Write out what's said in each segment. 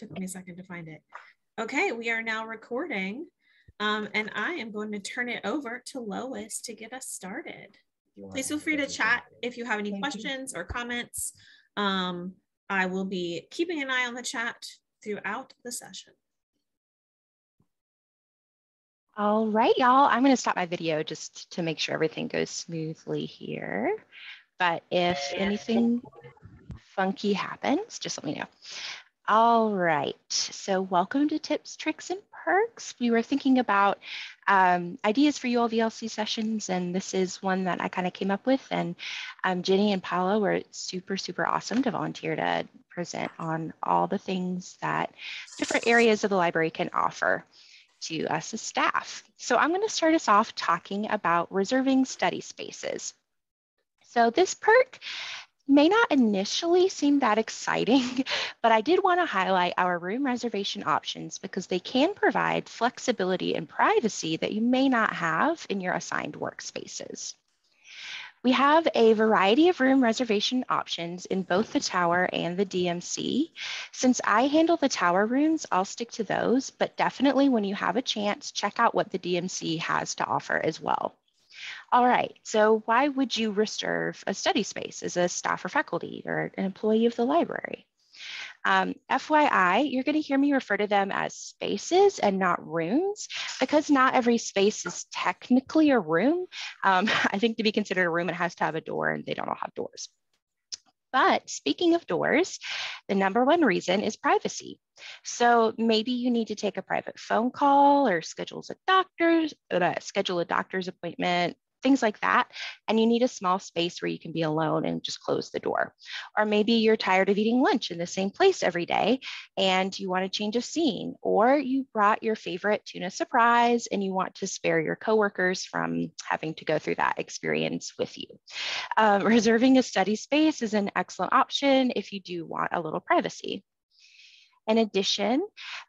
Took me a second to find it. Okay, we are now recording. Um, and I am going to turn it over to Lois to get us started. Please feel free to chat if you have any Thank questions you. or comments. Um, I will be keeping an eye on the chat throughout the session. All right, y'all. I'm going to stop my video just to make sure everything goes smoothly here. But if anything funky happens, just let me know. All right, so welcome to Tips, Tricks, and Perks. We were thinking about um, ideas for UL VLC sessions, and this is one that I kind of came up with. And um, Jenny and Paula were super, super awesome to volunteer to present on all the things that different areas of the library can offer to us as staff. So I'm going to start us off talking about reserving study spaces. So this perk may not initially seem that exciting, but I did want to highlight our room reservation options because they can provide flexibility and privacy that you may not have in your assigned workspaces. We have a variety of room reservation options in both the tower and the DMC. Since I handle the tower rooms, I'll stick to those, but definitely when you have a chance, check out what the DMC has to offer as well. All right, so why would you reserve a study space as a staff or faculty or an employee of the library? Um, FYI, you're going to hear me refer to them as spaces and not rooms because not every space is technically a room. Um, I think to be considered a room, it has to have a door and they don't all have doors. But speaking of doors, the number one reason is privacy. So maybe you need to take a private phone call or schedule a doctor's uh, schedule a doctor's appointment things like that. And you need a small space where you can be alone and just close the door. Or maybe you're tired of eating lunch in the same place every day and you want to change a scene, or you brought your favorite tuna surprise and you want to spare your coworkers from having to go through that experience with you. Um, reserving a study space is an excellent option if you do want a little privacy. In addition,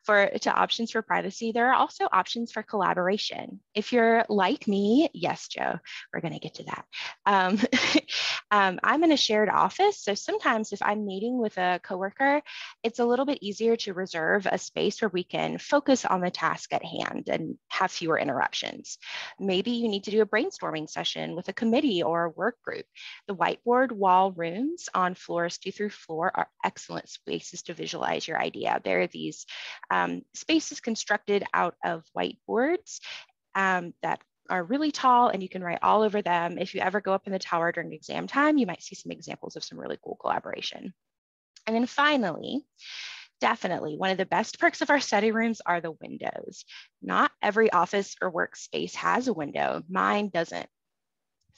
for to options for privacy, there are also options for collaboration. If you're like me, yes, Joe, we're going to get to that. Um, um, I'm in a shared office, so sometimes if I'm meeting with a coworker, it's a little bit easier to reserve a space where we can focus on the task at hand and have fewer interruptions. Maybe you need to do a brainstorming session with a committee or a work group. The whiteboard wall rooms on floors two through four are excellent spaces to visualize your idea yeah, there these um, spaces constructed out of whiteboards um, that are really tall and you can write all over them. If you ever go up in the tower during exam time, you might see some examples of some really cool collaboration. And then finally, definitely one of the best perks of our study rooms are the windows. Not every office or workspace has a window. Mine doesn't.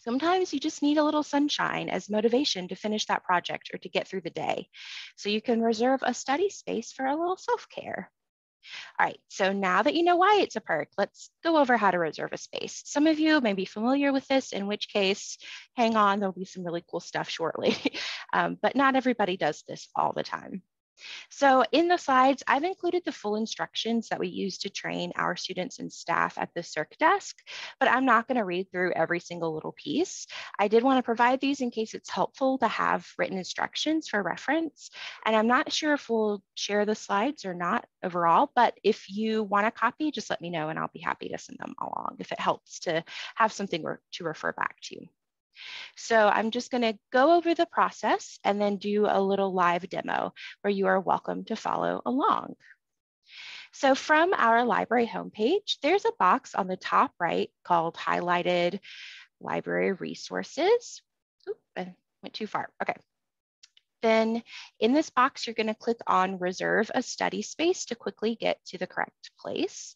Sometimes you just need a little sunshine as motivation to finish that project or to get through the day. So you can reserve a study space for a little self-care. All right, so now that you know why it's a perk, let's go over how to reserve a space. Some of you may be familiar with this, in which case, hang on, there'll be some really cool stuff shortly. um, but not everybody does this all the time. So in the slides, I've included the full instructions that we use to train our students and staff at the CERC desk, but I'm not gonna read through every single little piece. I did wanna provide these in case it's helpful to have written instructions for reference. And I'm not sure if we'll share the slides or not overall, but if you want a copy, just let me know and I'll be happy to send them along if it helps to have something to refer back to. So I'm just gonna go over the process and then do a little live demo where you are welcome to follow along. So from our library homepage, there's a box on the top right called highlighted library resources. Oop, I went too far. Okay, then in this box, you're gonna click on reserve a study space to quickly get to the correct place.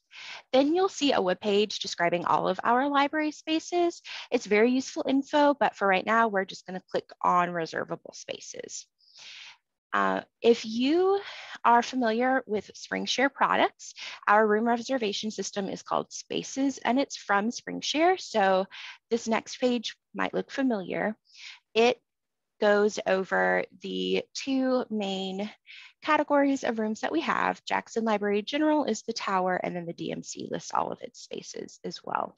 Then you'll see a web page describing all of our library spaces. It's very useful info, but for right now, we're just gonna click on reservable spaces. Uh, if you are familiar with SpringShare products, our room reservation system is called Spaces and it's from SpringShare. So this next page might look familiar. It goes over the two main categories of rooms that we have. Jackson Library General is the tower, and then the DMC lists all of its spaces as well.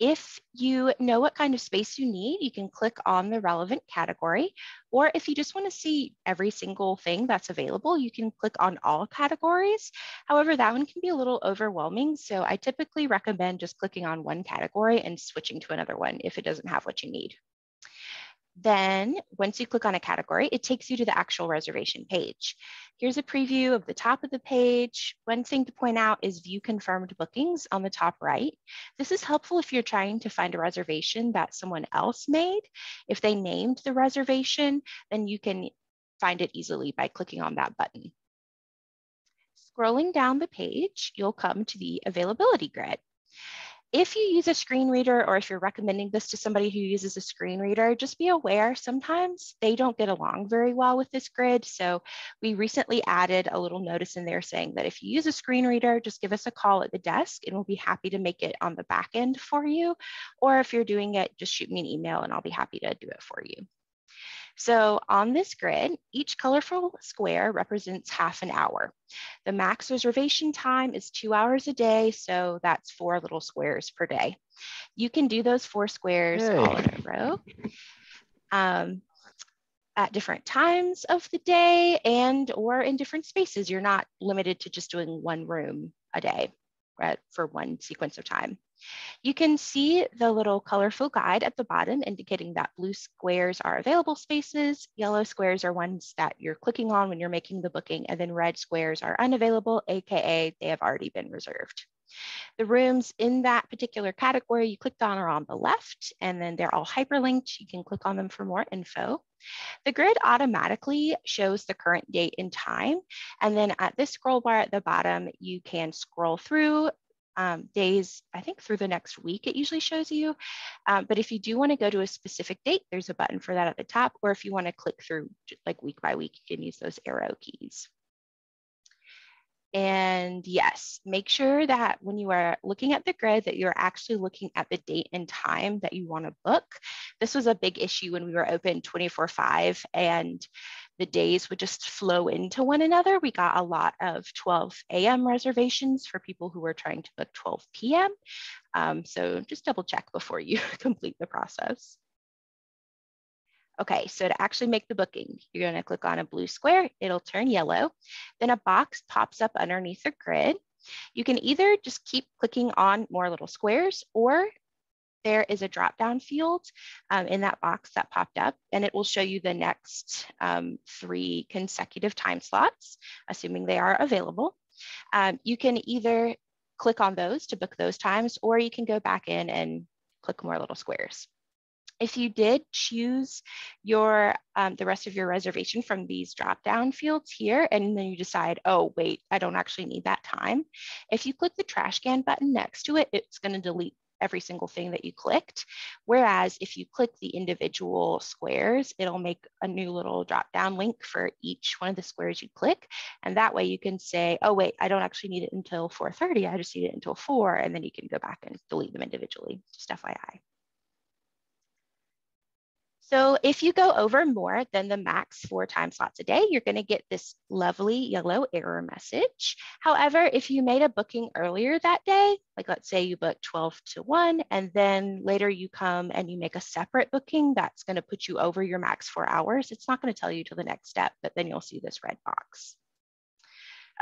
If you know what kind of space you need, you can click on the relevant category. Or if you just want to see every single thing that's available, you can click on all categories. However, that one can be a little overwhelming. So I typically recommend just clicking on one category and switching to another one if it doesn't have what you need. Then once you click on a category, it takes you to the actual reservation page. Here's a preview of the top of the page. One thing to point out is view confirmed bookings on the top right. This is helpful if you're trying to find a reservation that someone else made. If they named the reservation, then you can find it easily by clicking on that button. Scrolling down the page, you'll come to the availability grid if you use a screen reader or if you're recommending this to somebody who uses a screen reader, just be aware sometimes they don't get along very well with this grid. So we recently added a little notice in there saying that if you use a screen reader, just give us a call at the desk and we'll be happy to make it on the back end for you. Or if you're doing it, just shoot me an email and I'll be happy to do it for you. So on this grid, each colorful square represents half an hour. The max reservation time is two hours a day, so that's four little squares per day. You can do those four squares Yay. all in a row. Um, at different times of the day and or in different spaces. You're not limited to just doing one room a day right, for one sequence of time. You can see the little colorful guide at the bottom indicating that blue squares are available spaces, yellow squares are ones that you're clicking on when you're making the booking, and then red squares are unavailable, AKA they have already been reserved. The rooms in that particular category you clicked on are on the left, and then they're all hyperlinked. You can click on them for more info. The grid automatically shows the current date and time. And then at this scroll bar at the bottom, you can scroll through um, days, I think through the next week, it usually shows you. Um, but if you do want to go to a specific date, there's a button for that at the top. Or if you want to click through like week by week, you can use those arrow keys. And yes, make sure that when you are looking at the grid that you're actually looking at the date and time that you want to book. This was a big issue when we were open 24 five and the days would just flow into one another. We got a lot of 12 a.m. reservations for people who were trying to book 12 p.m. Um, so just double check before you complete the process. Okay, so to actually make the booking, you're gonna click on a blue square, it'll turn yellow. Then a box pops up underneath the grid. You can either just keep clicking on more little squares or there is a drop down field um, in that box that popped up and it will show you the next um, three consecutive time slots, assuming they are available. Um, you can either click on those to book those times or you can go back in and click more little squares. If you did choose your um, the rest of your reservation from these drop down fields here, and then you decide, oh, wait, I don't actually need that time. If you click the trash can button next to it, it's going to delete every single thing that you clicked. Whereas if you click the individual squares, it'll make a new little drop down link for each one of the squares you click. And that way you can say, oh, wait, I don't actually need it until 4.30. I just need it until 4. And then you can go back and delete them individually, just FYI. So if you go over more than the max four time slots a day, you're going to get this lovely yellow error message. However, if you made a booking earlier that day, like let's say you booked 12 to 1, and then later you come and you make a separate booking that's going to put you over your max four hours, it's not going to tell you to the next step, but then you'll see this red box.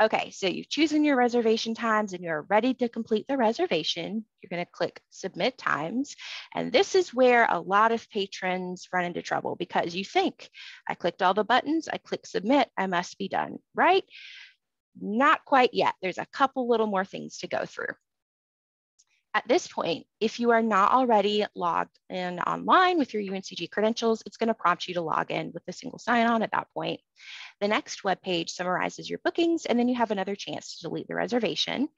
Okay, so you've chosen your reservation times and you're ready to complete the reservation. You're going to click submit times. And this is where a lot of patrons run into trouble because you think, I clicked all the buttons, I click submit, I must be done, right? Not quite yet. There's a couple little more things to go through. At this point, if you are not already logged in online with your UNCG credentials, it's going to prompt you to log in with a single sign-on at that point. The next web page summarizes your bookings, and then you have another chance to delete the reservation.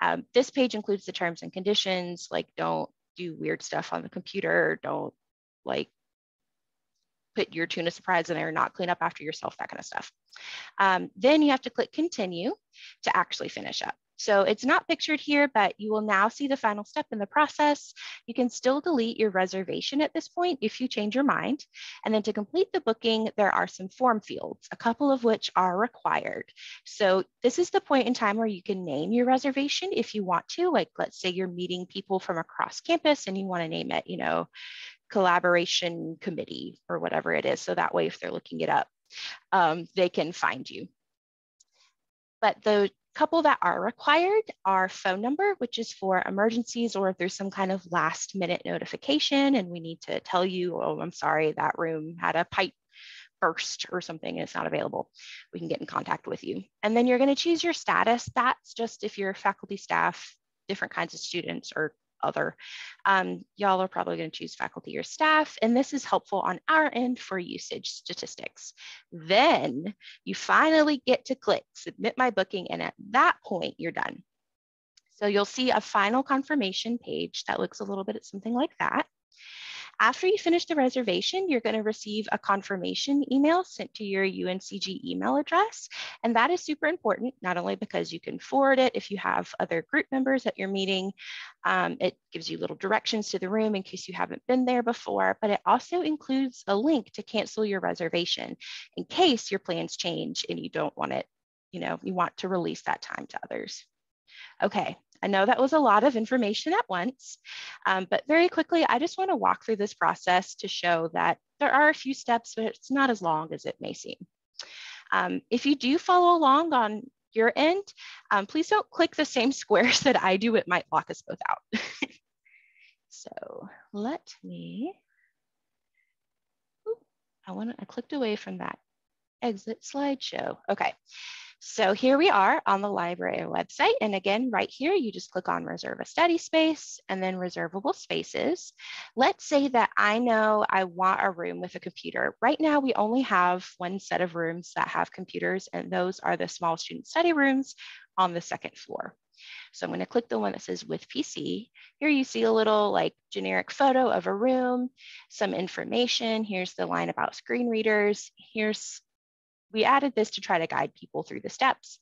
Um, this page includes the terms and conditions, like don't do weird stuff on the computer, don't like put your tuna surprise in there, not clean up after yourself, that kind of stuff. Um, then you have to click continue to actually finish up. So it's not pictured here, but you will now see the final step in the process. You can still delete your reservation at this point if you change your mind. And then to complete the booking, there are some form fields, a couple of which are required. So this is the point in time where you can name your reservation if you want to, like let's say you're meeting people from across campus and you wanna name it, you know, collaboration committee or whatever it is. So that way, if they're looking it up, um, they can find you. But the couple that are required are phone number, which is for emergencies or if there's some kind of last minute notification and we need to tell you, oh, I'm sorry, that room had a pipe burst or something and it's not available, we can get in contact with you. And then you're gonna choose your status. That's just if you're faculty, staff, different kinds of students or other. Um, y'all are probably going to choose faculty or staff, and this is helpful on our end for usage statistics. Then you finally get to click submit my booking, and at that point, you're done. So you'll see a final confirmation page that looks a little bit at something like that. After you finish the reservation, you're going to receive a confirmation email sent to your UNCG email address. And that is super important, not only because you can forward it if you have other group members at your meeting, um, it gives you little directions to the room in case you haven't been there before, but it also includes a link to cancel your reservation in case your plans change and you don't want it, you know, you want to release that time to others. Okay, I know that was a lot of information at once, um, but very quickly, I just want to walk through this process to show that there are a few steps, but it's not as long as it may seem. Um, if you do follow along on your end, um, please don't click the same squares that I do. It might lock us both out. so let me, ooh, I want to, I clicked away from that exit slideshow. Okay, so here we are on the library website. And again, right here, you just click on reserve a study space and then reservable spaces. Let's say that I know I want a room with a computer. Right now, we only have one set of rooms that have computers, and those are the small student study rooms on the second floor. So I'm going to click the one that says with PC. Here you see a little like generic photo of a room, some information. Here's the line about screen readers. Here's we added this to try to guide people through the steps.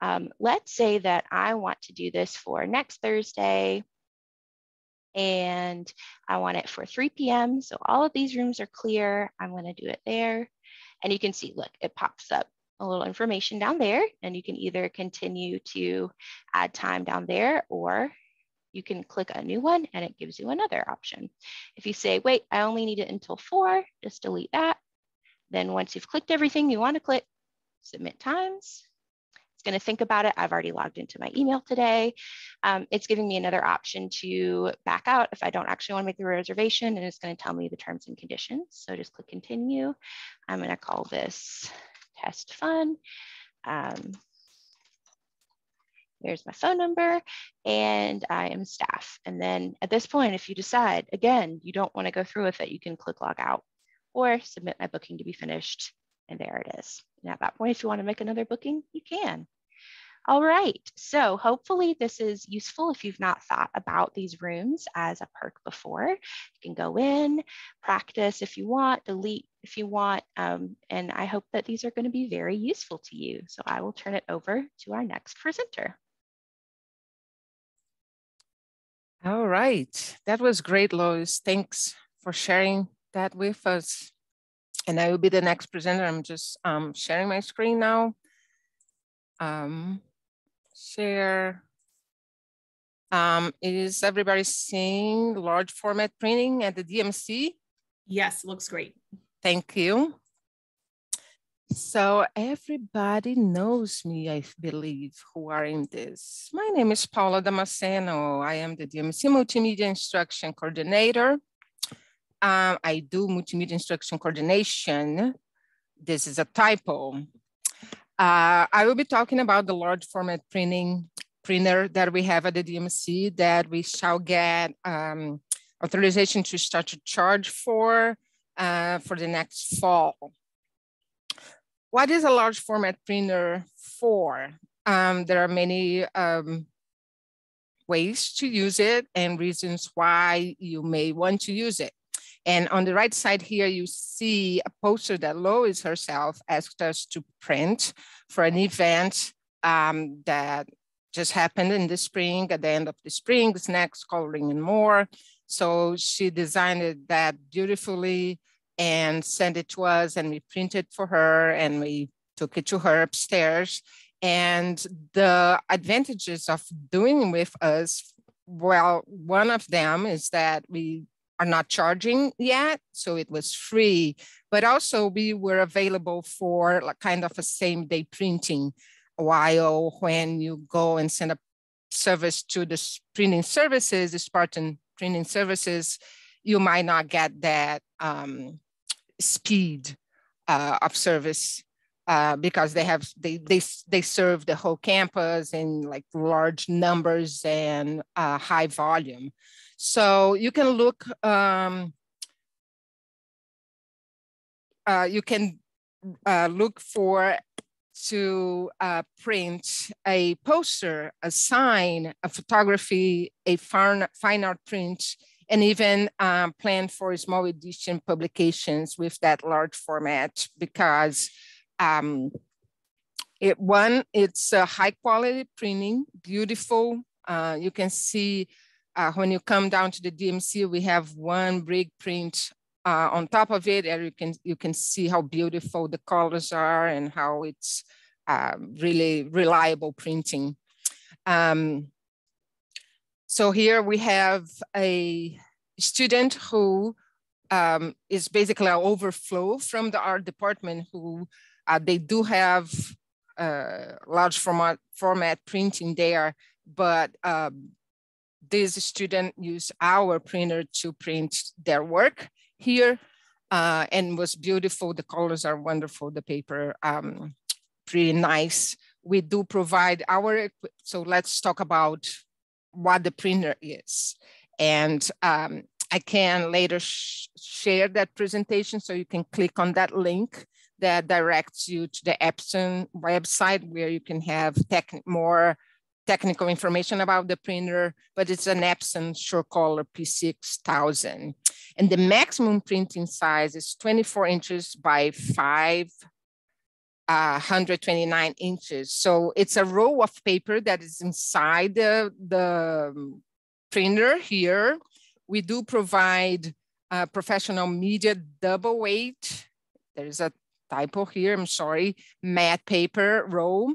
Um, let's say that I want to do this for next Thursday and I want it for 3 p.m. So all of these rooms are clear. I'm going to do it there. And you can see, look, it pops up a little information down there and you can either continue to add time down there or you can click a new one and it gives you another option. If you say, wait, I only need it until four, just delete that then once you've clicked everything you want to click, submit times. It's going to think about it. I've already logged into my email today. Um, it's giving me another option to back out if I don't actually want to make the reservation, and it's going to tell me the terms and conditions. So just click continue. I'm going to call this test fun. Um, Here's my phone number and I am staff. And then at this point, if you decide, again, you don't want to go through with it, you can click log out or submit my booking to be finished. And there it is. And at that point, if you want to make another booking, you can. All right, so hopefully this is useful if you've not thought about these rooms as a perk before. You can go in, practice if you want, delete if you want, um, and I hope that these are gonna be very useful to you. So I will turn it over to our next presenter. All right, that was great, Lois. Thanks for sharing that with us. And I will be the next presenter. I'm just um, sharing my screen now. Um, share. Um, is everybody seeing large format printing at the DMC? Yes, looks great. Thank you. So everybody knows me, I believe, who are in this. My name is Paula Damasceno. I am the DMC Multimedia Instruction Coordinator. Um, I do multimedia instruction coordination. This is a typo. Uh, I will be talking about the large format printing printer that we have at the DMC that we shall get um, authorization to start to charge for uh, for the next fall. What is a large format printer for? Um, there are many um, ways to use it and reasons why you may want to use it. And on the right side here, you see a poster that Lois herself asked us to print for an event um, that just happened in the spring, at the end of the spring, snacks, coloring and more. So she designed that beautifully and sent it to us and we printed for her and we took it to her upstairs. And the advantages of doing with us, well, one of them is that we are not charging yet, so it was free, but also we were available for like kind of a same day printing while when you go and send a service to the printing services, the Spartan printing services, you might not get that um, speed uh, of service uh, because they have they they they serve the whole campus in like large numbers and uh, high volume. So you can look. Um, uh, you can uh, look for to uh, print a poster, a sign, a photography, a fine, art print, and even um, plan for small edition publications with that large format because um, it one, it's a high quality printing, beautiful. Uh, you can see uh, when you come down to the DMC, we have one big print uh, on top of it, and you can you can see how beautiful the colors are and how it's uh, really reliable printing. Um, so here we have a student who um, is basically an overflow from the art department who uh, they do have uh, large format, format printing there, but um, this student used our printer to print their work here uh, and was beautiful. The colors are wonderful. The paper, um, pretty nice. We do provide our, so let's talk about what the printer is. And um, I can later sh share that presentation so you can click on that link that directs you to the Epson website where you can have tech more technical information about the printer, but it's an Epson SureColor P6000. And the maximum printing size is 24 inches by 5 uh, 129 inches. So it's a roll of paper that is inside the, the printer here. We do provide uh, professional media double weight. There's a typo here, I'm sorry, matte paper roll.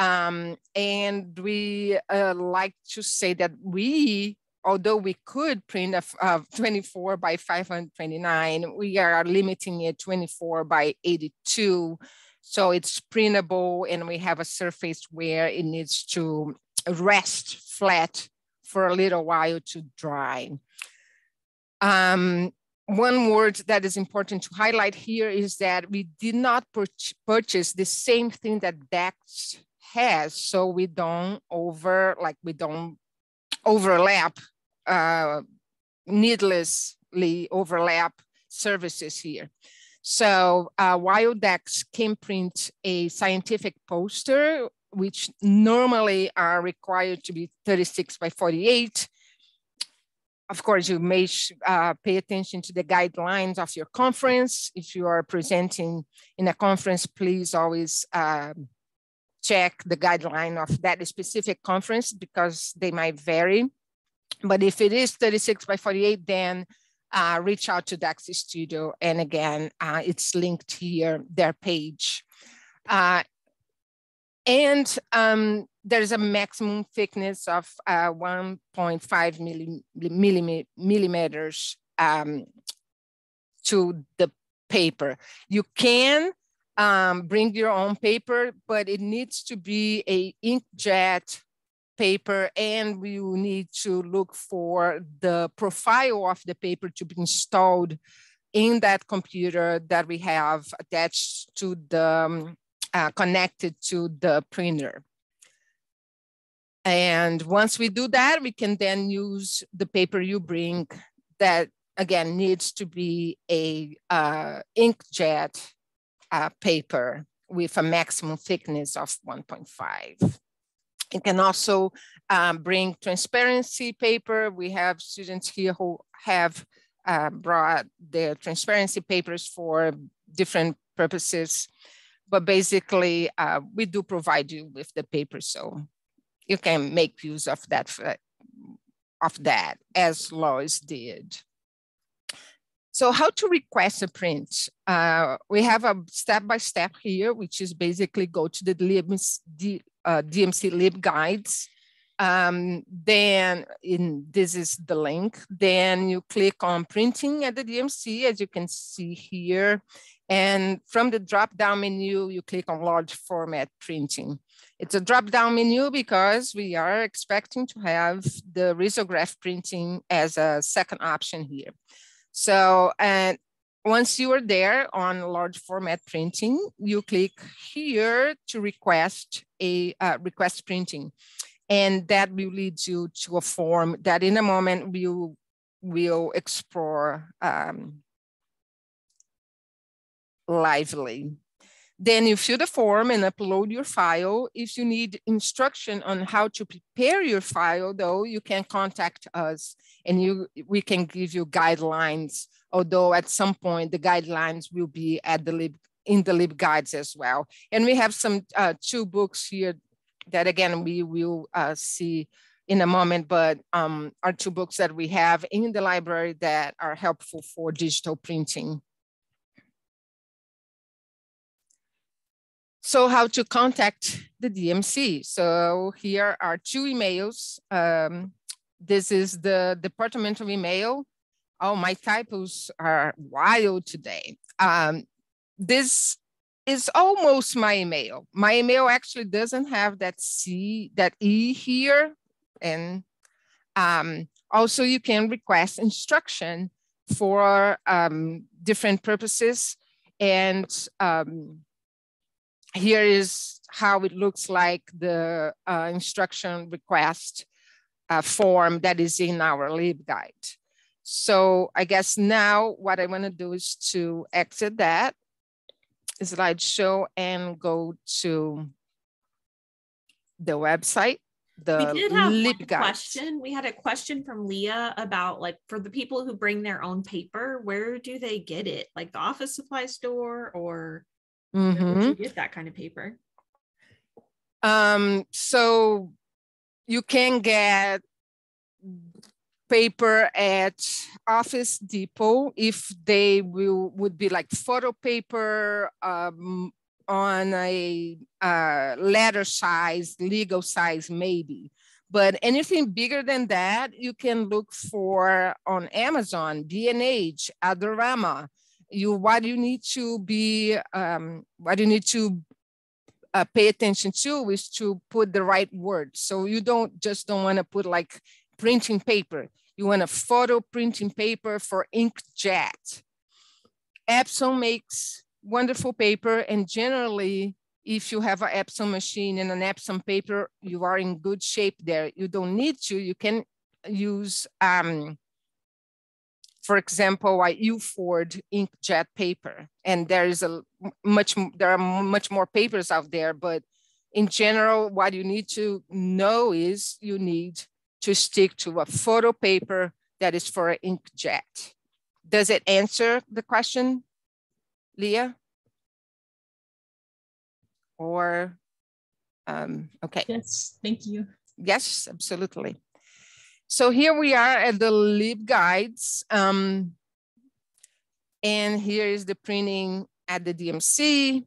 Um, and we uh, like to say that we, although we could print a, a 24 by 529, we are limiting it 24 by 82. So it's printable and we have a surface where it needs to rest flat for a little while to dry. Um, one word that is important to highlight here is that we did not pur purchase the same thing that Dex has, so we don't over, like we don't overlap, uh, needlessly overlap services here. So uh, while Dex can print a scientific poster, which normally are required to be 36 by 48, of course, you may uh, pay attention to the guidelines of your conference. If you are presenting in a conference, please always uh, check the guideline of that specific conference because they might vary. But if it is 36 by 48, then uh, reach out to Dex Studio. And again, uh, it's linked here, their page. Uh, and um, there's a maximum thickness of uh, 1.5 milli millimeters um, to the paper. You can um, bring your own paper, but it needs to be a inkjet paper and we need to look for the profile of the paper to be installed in that computer that we have attached to the, um, uh, connected to the printer. And once we do that, we can then use the paper you bring that again needs to be a uh, inkjet uh, paper with a maximum thickness of 1.5. It can also um, bring transparency paper. We have students here who have uh, brought their transparency papers for different purposes. But basically, uh, we do provide you with the paper. So you can make use of that, of that as Lois did. So how to request a print? Uh, we have a step-by-step -step here, which is basically go to the DMC, uh, DMC LibGuides. Um, then in, this is the link. Then you click on printing at the DMC, as you can see here. And from the drop-down menu, you click on large format printing. It's a drop-down menu because we are expecting to have the risograph printing as a second option here. So, and once you are there on large format printing, you click here to request a uh, request printing. And that will lead you to a form that in a moment we'll, we'll explore um, lively. Then you fill the form and upload your file. If you need instruction on how to prepare your file, though, you can contact us and you we can give you guidelines, although at some point the guidelines will be at the lib in the as well. And we have some uh, two books here that again, we will uh, see in a moment, but um, are two books that we have in the library that are helpful for digital printing. So how to contact the DMC. So here are two emails. Um, this is the departmental email. Oh, my typos are wild today. Um, this is almost my email. My email actually doesn't have that C, that E here. And um, also you can request instruction for um, different purposes. And um, here is how it looks like the uh, instruction request uh, form that is in our LibGuide. So I guess now what I want to do is to exit that slideshow and go to the website. The we did have one question. We had a question from Leah about like for the people who bring their own paper, where do they get it? Like the office supply store or mm-hmm. you get that kind of paper? Um, so you can get paper at Office Depot if they will would be like photo paper um, on a uh, letter size, legal size, maybe. But anything bigger than that, you can look for on Amazon, B&H, Adorama, you what you need to be um, what you need to uh, pay attention to is to put the right word. So you don't just don't want to put like printing paper. You want a photo printing paper for inkjet. Epson makes wonderful paper and generally if you have an Epson machine and an Epson paper, you are in good shape there. You don't need to, you can use um, for example, I Ilford inkjet paper, and there is a much there are much more papers out there. But in general, what you need to know is you need to stick to a photo paper that is for inkjet. Does it answer the question, Leah? Or um, okay. Yes, thank you. Yes, absolutely. So here we are at the LibGuides. Um, and here is the printing at the DMC.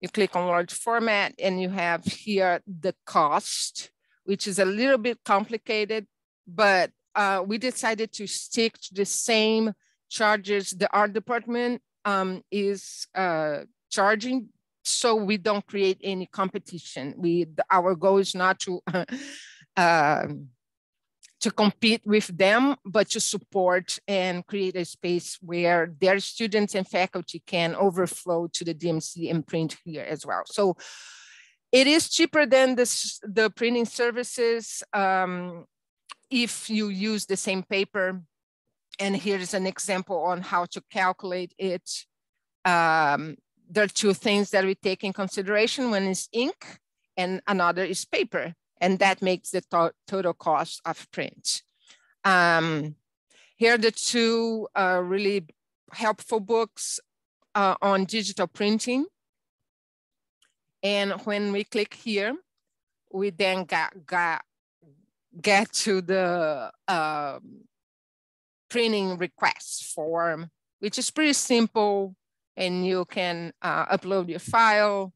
You click on large format and you have here the cost, which is a little bit complicated, but uh, we decided to stick to the same charges the art department um, is uh, charging so we don't create any competition. We, our goal is not to uh, to compete with them, but to support and create a space where their students and faculty can overflow to the DMC and print here as well. So it is cheaper than this, the printing services um, if you use the same paper. And here's an example on how to calculate it. Um, there are two things that we take in consideration. One is ink and another is paper and that makes the to total cost of print. Um, here are the two uh, really helpful books uh, on digital printing. And when we click here, we then got, got get to the um, printing request form, which is pretty simple and you can uh, upload your file.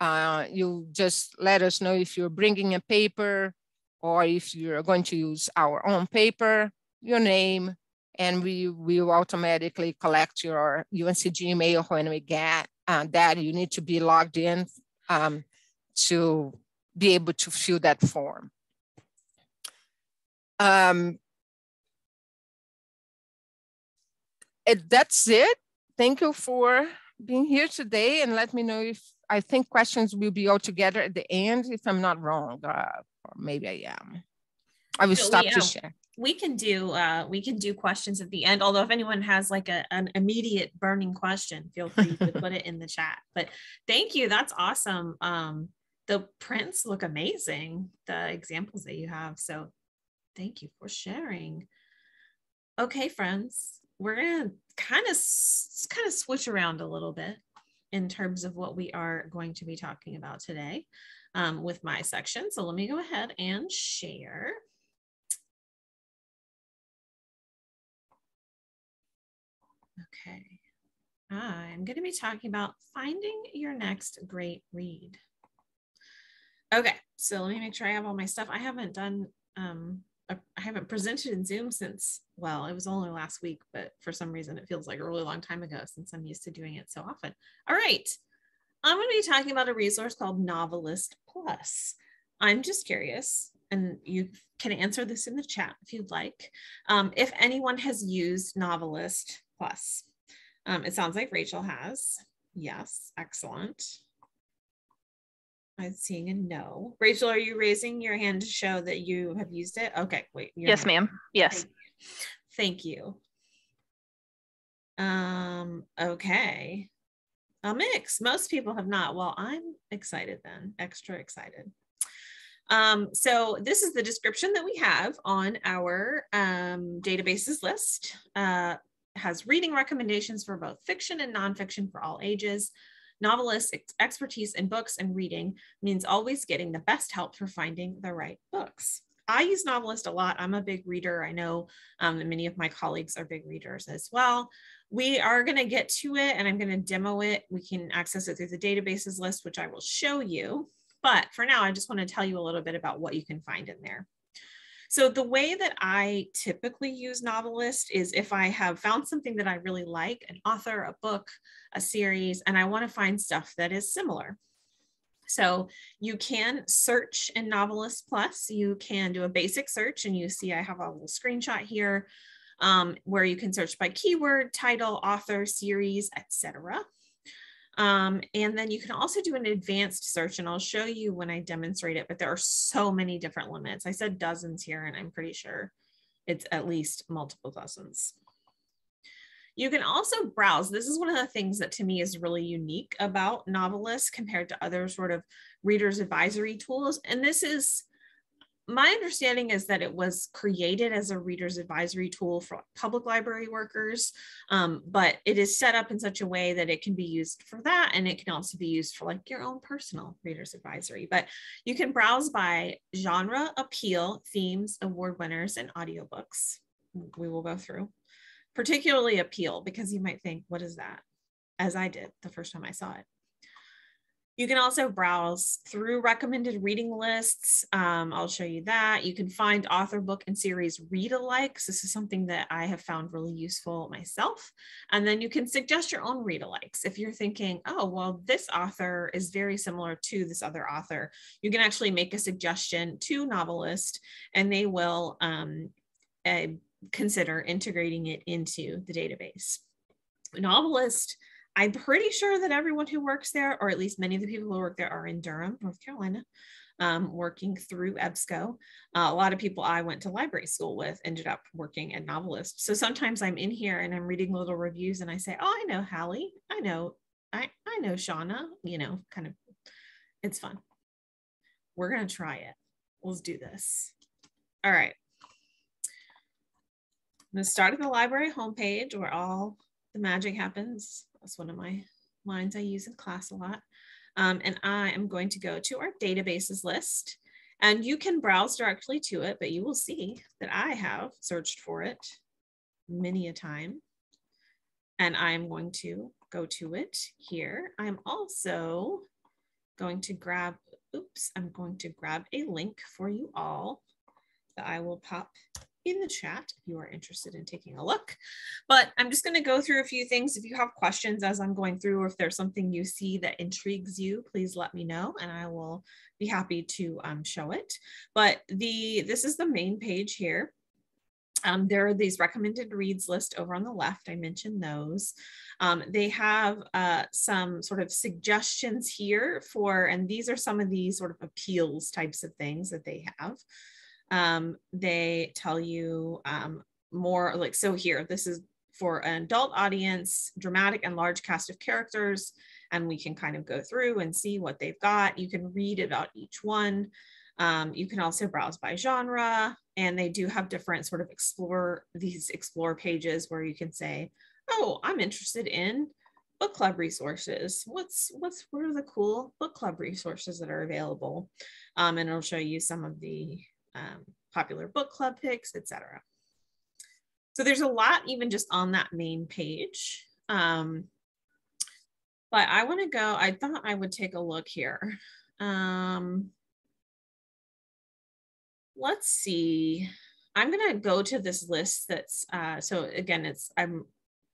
Uh, you just let us know if you're bringing a paper or if you're going to use our own paper, your name, and we will automatically collect your UNCG email when we get uh, that. You need to be logged in um, to be able to fill that form. Um, that's it. Thank you for being here today and let me know if I think questions will be all together at the end if I'm not wrong, uh, or maybe I am. I will stop to share. We can do uh, we can do questions at the end. Although if anyone has like a, an immediate burning question, feel free to put it in the chat. But thank you. That's awesome. Um, the prints look amazing. The examples that you have. So thank you for sharing. Okay, friends, we're gonna kind of kind of switch around a little bit in terms of what we are going to be talking about today um, with my section. So let me go ahead and share. Okay. I'm going to be talking about finding your next great read. Okay, so let me make sure I have all my stuff. I haven't done um, I haven't presented in Zoom since, well, it was only last week, but for some reason it feels like a really long time ago since I'm used to doing it so often. All right. I'm going to be talking about a resource called Novelist Plus. I'm just curious, and you can answer this in the chat if you'd like, um, if anyone has used Novelist Plus. Um, it sounds like Rachel has. Yes, excellent. I'm seeing a no. Rachel, are you raising your hand to show that you have used it? Okay, wait. Yes, ma'am. Yes. Thank you. Um, okay. A mix. Most people have not. Well, I'm excited then, extra excited. Um, so this is the description that we have on our um, databases list. Uh, has reading recommendations for both fiction and nonfiction for all ages. Novelist expertise in books and reading means always getting the best help for finding the right books. I use Novelist a lot. I'm a big reader. I know um, many of my colleagues are big readers as well. We are going to get to it and I'm going to demo it. We can access it through the databases list, which I will show you. But for now, I just want to tell you a little bit about what you can find in there. So the way that I typically use Novelist is if I have found something that I really like, an author, a book, a series, and I want to find stuff that is similar. So you can search in Novelist Plus. You can do a basic search and you see I have a little screenshot here um, where you can search by keyword, title, author, series, etc. Um, and then you can also do an advanced search and I'll show you when I demonstrate it, but there are so many different limits. I said dozens here and I'm pretty sure it's at least multiple dozens. You can also browse. This is one of the things that to me is really unique about Novelist compared to other sort of readers advisory tools. And this is my understanding is that it was created as a reader's advisory tool for public library workers, um, but it is set up in such a way that it can be used for that and it can also be used for like your own personal reader's advisory. But you can browse by genre, appeal, themes, award winners, and audiobooks. We will go through, particularly appeal, because you might think, what is that? As I did the first time I saw it. You can also browse through recommended reading lists. Um, I'll show you that. You can find author, book, and series read alikes. This is something that I have found really useful myself. And then you can suggest your own read alikes. If you're thinking, oh, well, this author is very similar to this other author, you can actually make a suggestion to Novelist and they will um, uh, consider integrating it into the database. Novelist I'm pretty sure that everyone who works there, or at least many of the people who work there, are in Durham, North Carolina, um, working through EBSCO. Uh, a lot of people I went to library school with ended up working at Novelist. So sometimes I'm in here and I'm reading little reviews and I say, "Oh, I know Hallie. I know, I I know Shauna." You know, kind of. It's fun. We're gonna try it. Let's do this. All right. I'm gonna start at the library homepage where all the magic happens. That's one of my lines I use in class a lot. Um, and I am going to go to our databases list. And you can browse directly to it, but you will see that I have searched for it many a time. And I'm going to go to it here. I'm also going to grab, oops, I'm going to grab a link for you all that I will pop in the chat if you are interested in taking a look. But I'm just going to go through a few things. If you have questions as I'm going through, or if there's something you see that intrigues you, please let me know and I will be happy to um, show it. But the this is the main page here. Um, there are these recommended reads list over on the left. I mentioned those. Um, they have uh, some sort of suggestions here for, and these are some of these sort of appeals types of things that they have. Um, they tell you um, more like, so here, this is for an adult audience, dramatic and large cast of characters, and we can kind of go through and see what they've got. You can read about each one. Um, you can also browse by genre, and they do have different sort of explore these explore pages where you can say, "Oh, I'm interested in book club resources. What's what's what are the cool book club resources that are available?" Um, and it'll show you some of the um, popular book club picks, etc. So there's a lot even just on that main page. Um, but I want to go, I thought I would take a look here. Um, let's see. I'm going to go to this list that's, uh, so again, it's, I'm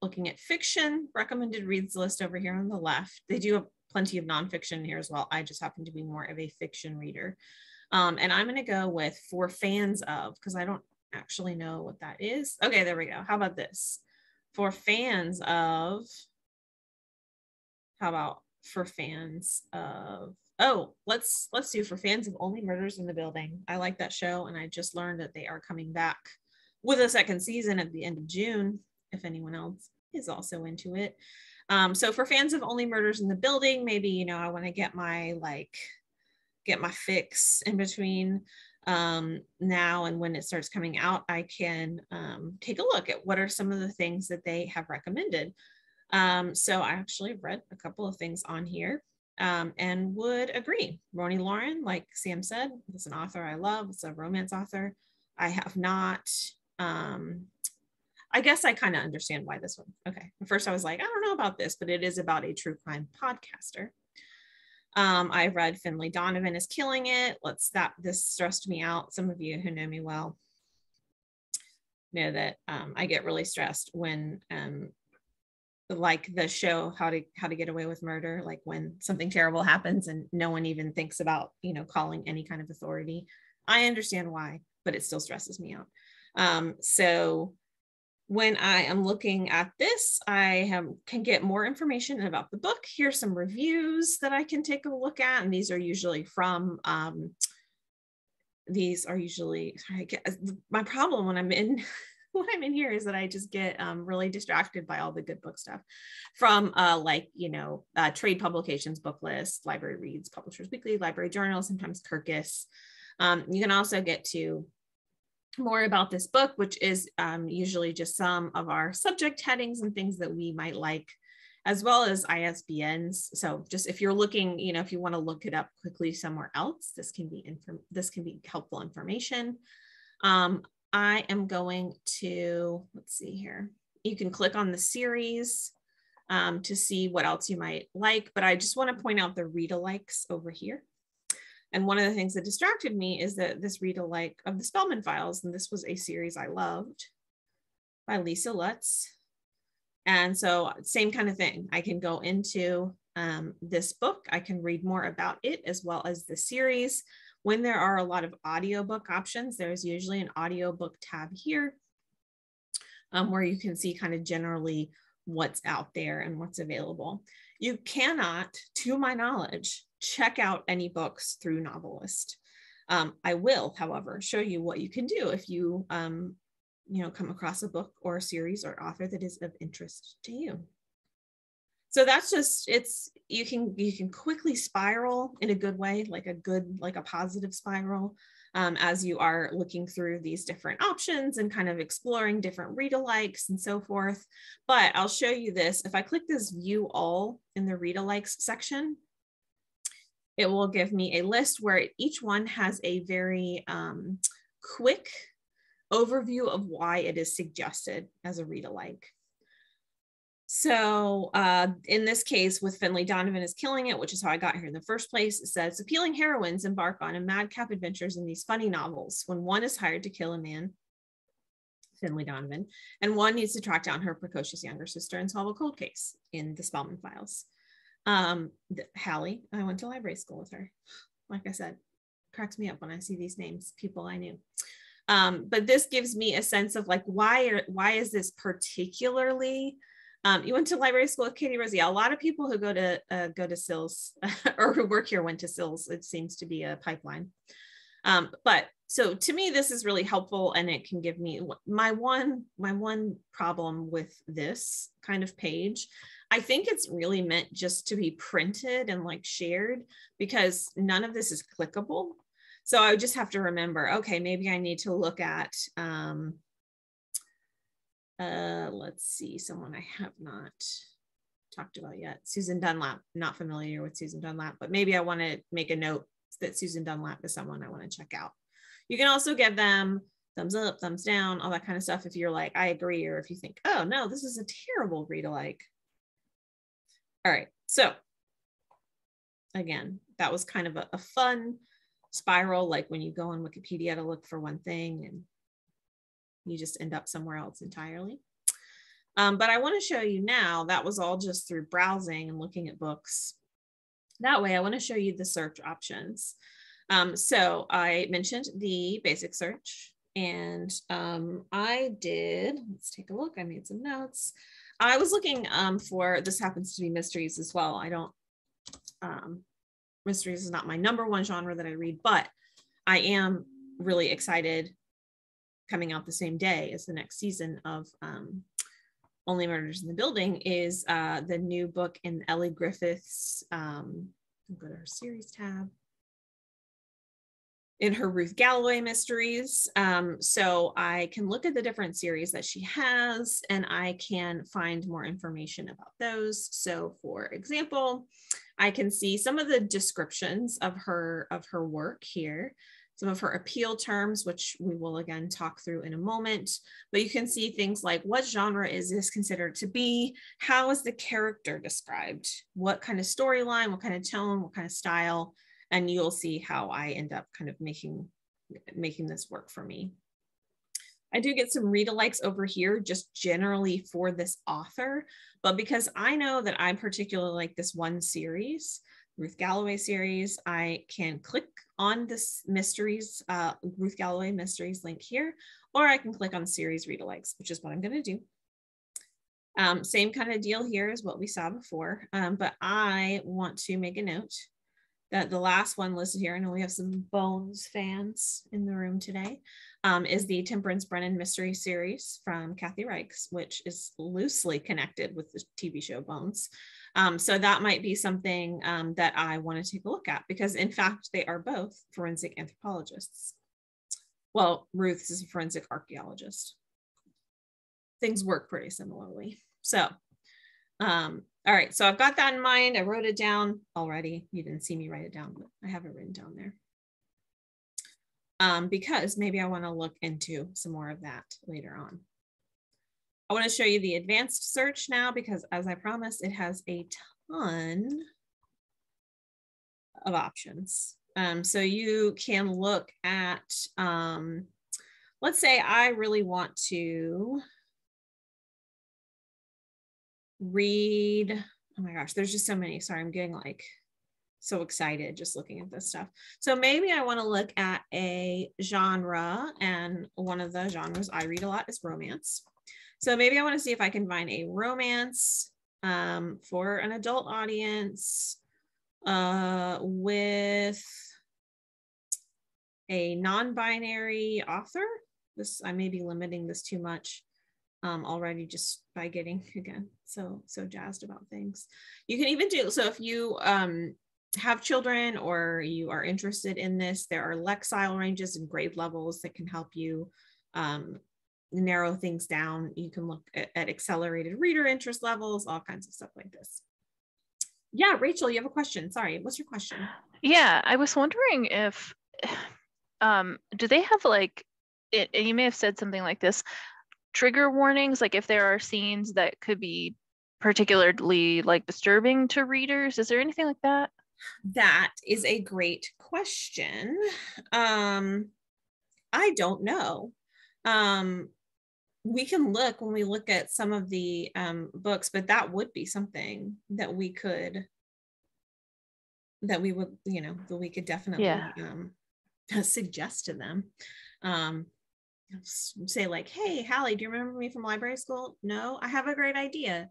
looking at fiction recommended reads list over here on the left. They do have plenty of nonfiction here as well. I just happen to be more of a fiction reader. Um, and I'm going to go with for fans of, because I don't actually know what that is. Okay, there we go. How about this? For fans of, how about for fans of, oh, let's let's do for fans of Only Murders in the Building. I like that show, and I just learned that they are coming back with a second season at the end of June. If anyone else is also into it. Um, so for fans of Only Murders in the Building, maybe you know I want to get my like get my fix in between um, now and when it starts coming out, I can um, take a look at what are some of the things that they have recommended. Um, so I actually read a couple of things on here um, and would agree. Ronnie Lauren, like Sam said, is an author I love. It's a romance author. I have not. Um, I guess I kind of understand why this one. Okay. At first, I was like, I don't know about this, but it is about a true crime podcaster. Um, I read Finlay Donovan is killing it. Let's that this stressed me out. Some of you who know me well know that um, I get really stressed when um, like the show how to how to get away with murder like when something terrible happens and no one even thinks about you know calling any kind of authority i understand why but it still stresses me out um, so when I am looking at this, I have, can get more information about the book. Here's some reviews that I can take a look at. And these are usually from, um, these are usually, sorry, get, my problem when I'm in, when I'm in here is that I just get um, really distracted by all the good book stuff from uh, like, you know, uh, trade publications, book list, library reads, publishers weekly, library journal, sometimes Kirkus. Um, you can also get to more about this book, which is um, usually just some of our subject headings and things that we might like, as well as ISBNs. So just if you're looking, you know, if you want to look it up quickly somewhere else, this can be inform this can be helpful information. Um, I am going to, let's see here. You can click on the series um, to see what else you might like, but I just want to point out the read alikes over here. And one of the things that distracted me is that this read alike of the Spellman Files, and this was a series I loved by Lisa Lutz. And so, same kind of thing. I can go into um, this book, I can read more about it as well as the series. When there are a lot of audiobook options, there's usually an audiobook tab here um, where you can see kind of generally what's out there and what's available. You cannot, to my knowledge, check out any books through Novelist. Um, I will, however, show you what you can do if you, um, you know, come across a book or a series or author that is of interest to you. So that's just it's you can you can quickly spiral in a good way, like a good like a positive spiral, um, as you are looking through these different options and kind of exploring different read alikes and so forth. But I'll show you this. If I click this view all in the read alikes section, it will give me a list where each one has a very um, quick overview of why it is suggested as a read alike. So uh, in this case, with Finlay, Donovan is killing it, which is how I got here in the first place, it says appealing heroines embark on a madcap adventures in these funny novels. When one is hired to kill a man, Finlay Donovan, and one needs to track down her precocious younger sister and solve a cold case in the Spellman files. Um, Hallie, I went to library school with her. Like I said, cracks me up when I see these names, people I knew. Um, but this gives me a sense of like why are, why is this particularly um, you went to library school with Katie Rosie. A lot of people who go to uh, go to SILS or who work here went to SILS. It seems to be a pipeline. Um, but so to me, this is really helpful, and it can give me my one my one problem with this kind of page. I think it's really meant just to be printed and like shared because none of this is clickable. So I just have to remember, okay, maybe I need to look at um, uh, let's see, someone I have not talked about yet. Susan Dunlap, not familiar with Susan Dunlap, but maybe I want to make a note that Susan Dunlap is someone I want to check out. You can also give them thumbs up, thumbs down, all that kind of stuff if you're like, I agree, or if you think, oh no, this is a terrible read alike. All right, so again, that was kind of a, a fun spiral, like when you go on Wikipedia to look for one thing and you just end up somewhere else entirely. Um, but I want to show you now, that was all just through browsing and looking at books. That way I want to show you the search options. Um, so I mentioned the basic search and um, I did, let's take a look, I made some notes. I was looking um, for, this happens to be mysteries as well. I don't, um, mysteries is not my number one genre that I read, but I am really excited coming out the same day as the next season of um, Only Murders in the Building is uh, the new book in Elly Griffiths. Um, go to her series tab. In her Ruth Galloway mysteries. Um, so I can look at the different series that she has and I can find more information about those. So for example, I can see some of the descriptions of her of her work here some of her appeal terms, which we will again talk through in a moment. But you can see things like what genre is this considered to be? How is the character described? What kind of storyline, what kind of tone, what kind of style? And you'll see how I end up kind of making, making this work for me. I do get some read alikes over here just generally for this author, but because I know that I particularly like this one series, Ruth Galloway series, I can click on this mysteries, uh, Ruth Galloway mysteries link here, or I can click on series read alikes, which is what I'm going to do. Um, same kind of deal here as what we saw before, um, but I want to make a note that the last one listed here, I know we have some Bones fans in the room today, um, is the Temperance Brennan mystery series from Kathy Reichs, which is loosely connected with the TV show Bones. Um, so that might be something um, that I want to take a look at because, in fact, they are both forensic anthropologists. Well, Ruth is a forensic archaeologist. Things work pretty similarly. So, um, all right, so I've got that in mind. I wrote it down already. You didn't see me write it down, but I have it written down there. Um, because maybe I want to look into some more of that later on. I want to show you the advanced search now because as I promised, it has a ton of options. Um, so you can look at, um, let's say I really want to read, oh my gosh, there's just so many. Sorry, I'm getting like so excited just looking at this stuff. So maybe I want to look at a genre and one of the genres I read a lot is romance. So maybe I want to see if I can find a romance um, for an adult audience uh, with a non-binary author. This I may be limiting this too much um, already just by getting again so so jazzed about things. You can even do so if you um, have children or you are interested in this. There are Lexile ranges and grade levels that can help you um, narrow things down. You can look at, at, accelerated reader interest levels, all kinds of stuff like this. Yeah, Rachel, you have a question. Sorry, what's your question? Yeah, I was wondering if um do they have like it, and you may have said something like this trigger warnings like if there are scenes that could be particularly like disturbing to readers is there anything like that that is a great question um i don't know um we can look when we look at some of the um, books, but that would be something that we could that we would you know that we could definitely yeah. um, suggest to them. Um, say like, "Hey, Hallie, do you remember me from library school?" No, I have a great idea.